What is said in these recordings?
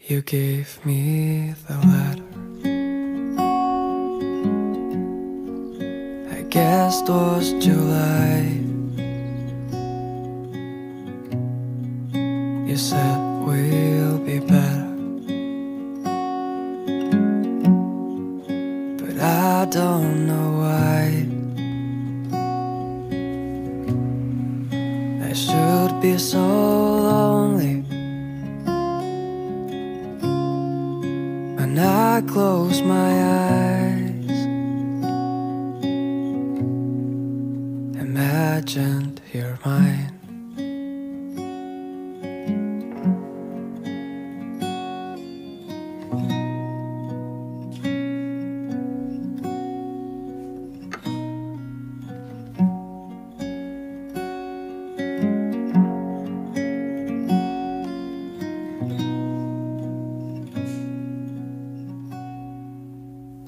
You gave me the letter. I guess it was July. You said we'll be better. But I don't know why. I should be so I close my eyes, imagined you're mine.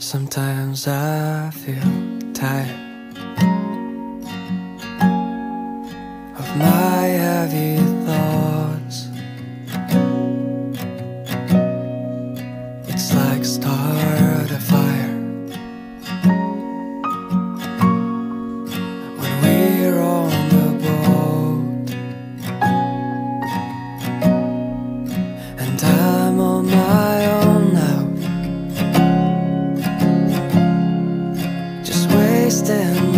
Sometimes I feel tired of my heavy thoughts. Just